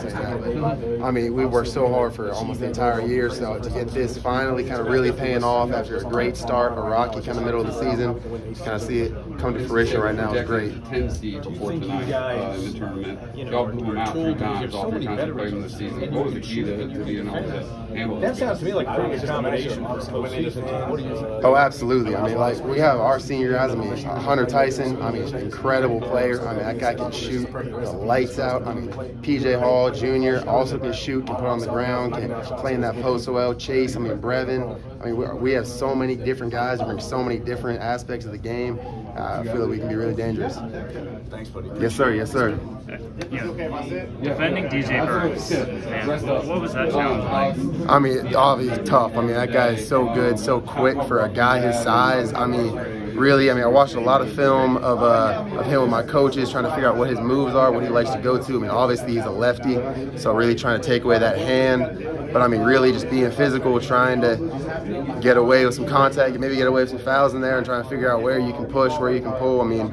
I mean, we worked so hard for almost the entire year, so to get this finally kind of really paying off after a great start, a rocky kind of middle of the season, to kind of see it come to fruition right now is great. 10 seed before tonight uh, in the tournament. Y'all blew them out three times, all three times you played them this season. What was the key to, to being able to handle That sounds to me like a pretty good combination for the postseason. What do you think? Oh, absolutely. I mean, like we have our senior guys. I mean, Hunter Tyson. I mean, incredible player. I mean, that guy can shoot the lights out. I mean, PJ Hall Jr. also can shoot, can put on the ground, can play in that post well. Chase. I mean, Brevin. I mean, we, we have so many different guys. We bring so many different aspects of the game. Uh, I feel that we can be really dangerous. Thanks, buddy. Yes, sir. Yes, sir. you know, defending DJ Burns, man, what, what was that challenge like? I mean, obviously tough. I mean, that guy is so good, so quick for a guy his size. I mean, really, I mean, I watched a lot of film of uh, of him with my coaches, trying to figure out what his moves are, what he likes to go to. I mean, obviously he's a lefty, so really trying to take away that hand. But I mean, really just being physical, trying to get away with some contact, maybe get away with some fouls in there, and trying to figure out where you can push, where you can pull. I mean,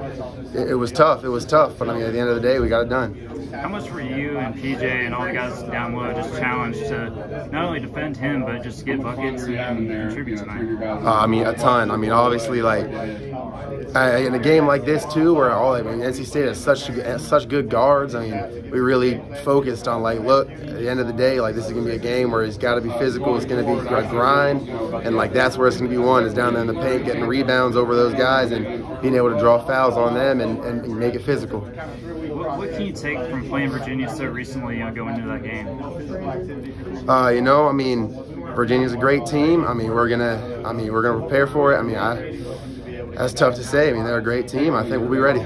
it, it was tough. It was tough, but I mean, at the end of the day, we got it done. How much were you and PJ and all the guys down low just challenged to not only defend him, but just get buckets and contribute tonight? Uh, I mean, a ton. I mean, obviously, like uh, in a game like this too, where all I mean, NC State has such such good guards. I mean, we really focused on like, look, at the end of the day, like this is gonna be a game where it's got to be physical. It's gonna be a grind, and like that's where it's gonna be won. Is down there in the paint, getting rebounds over those guys, and being able to draw fouls on them and, and make it physical. What, can you take from playing Virginia so recently, know, going into that game? Uh, you know, I mean, Virginia's a great team. I mean, we're gonna, I mean, we're gonna prepare for it. I mean, I. That's tough to say. I mean, they're a great team. I think we'll be ready.